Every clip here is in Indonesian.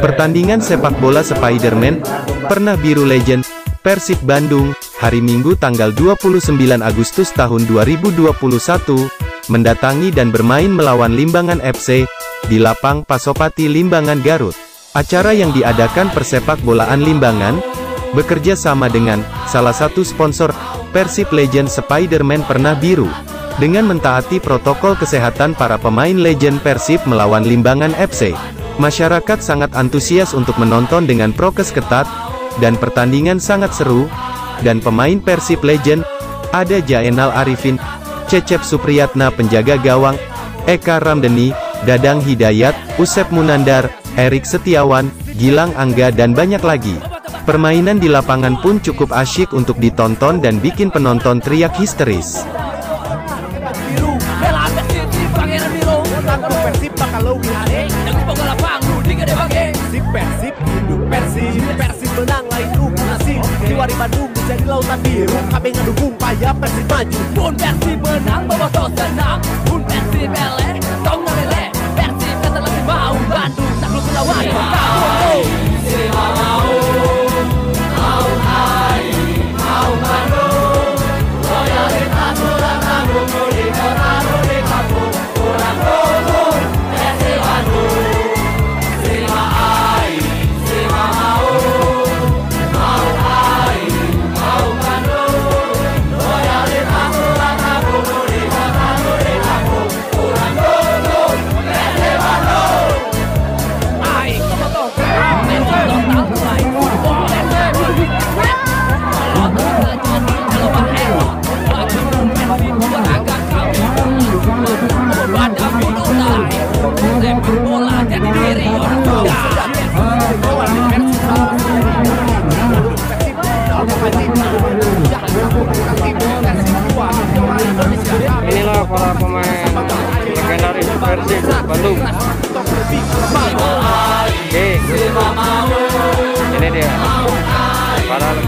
Pertandingan sepak bola Spiderman, pernah biru legend, Persib Bandung, hari Minggu tanggal 29 Agustus tahun 2021, mendatangi dan bermain melawan Limbangan FC, di lapang Pasopati Limbangan Garut. Acara yang diadakan persepak bolaan Limbangan, bekerja sama dengan, salah satu sponsor, Persib Legend Spiderman pernah biru. Dengan mentaati protokol kesehatan para pemain legend Persib melawan Limbangan FC. Masyarakat sangat antusias untuk menonton dengan prokes ketat, dan pertandingan sangat seru, dan pemain Persib Legend, ada Jaenal Arifin, Cecep Supriyatna penjaga gawang, Eka Ramdeni, Dadang Hidayat, Usep Munandar, Erik Setiawan, Gilang Angga dan banyak lagi. Permainan di lapangan pun cukup asyik untuk ditonton dan bikin penonton teriak histeris. Biru Kalau Persib bakal lebih aneh pokok lapang lu di gede bage Si Persib hidup Persib. Persib menang lain nasib Jiwari Bandung menjadi lautan biru. Kami ngedukung payah Persib maju. Pun Persib menang bawa tos tenang Pun Persib eleh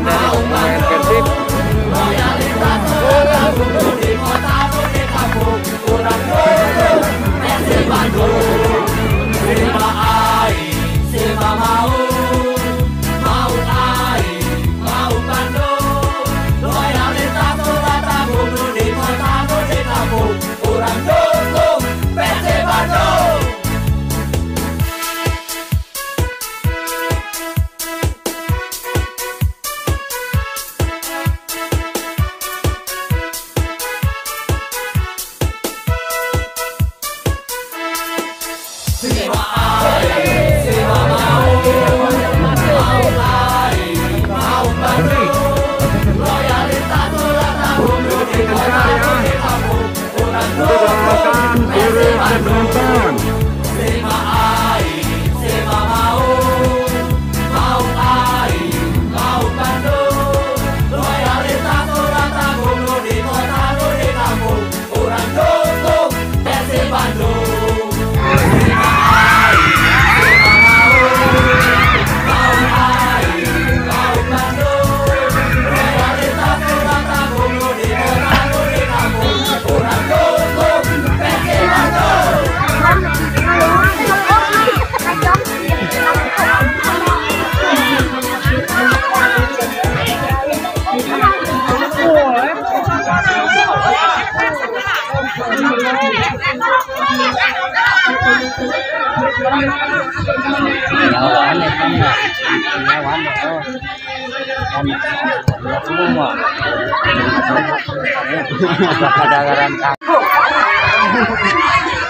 ainda não é? bottom, pemain Persib. Dukun halus.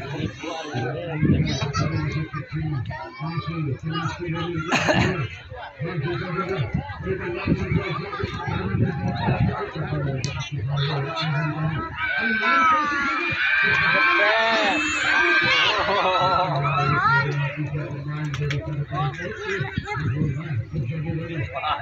はあ。